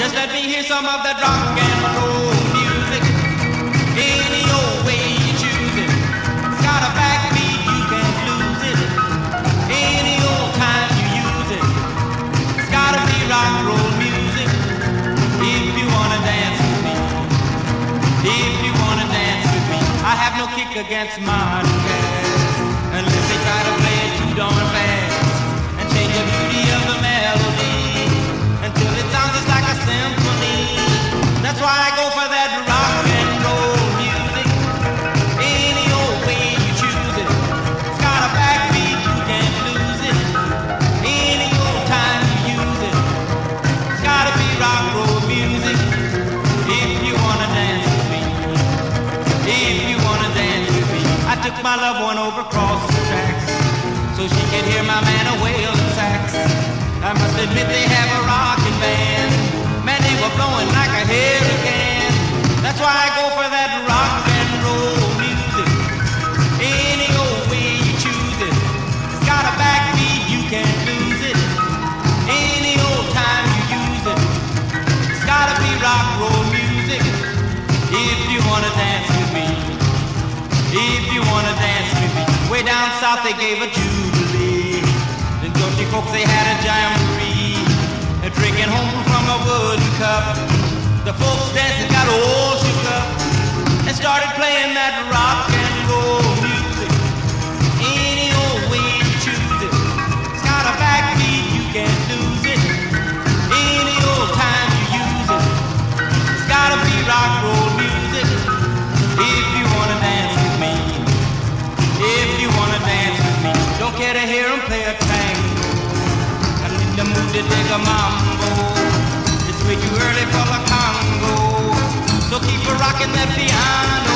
Just let me hear some of that rock and roll music. Any old way you choose it. It's got a backbeat, you can't lose it. Any old time you use it. It's gotta be rock and roll music. If you wanna dance with me. If you wanna dance with me. I have no kick against modern jazz. Unless they try to play it too darn took my loved one over across the tracks. So she could hear my man a wailing sax. I must admit they have a rocking band. Man, they were blowing like a hurricane. That's why I go for that rock and roll music. Any old way you choose it. It's got a backbeat, you can't lose it. Any old time you use it. It's gotta be rock and roll music. If you wanna dance down south they gave a jubilee. The country folks they had a jamboree. Dig a mambo. It's way too early for the Congo. So keep a rocking that piano.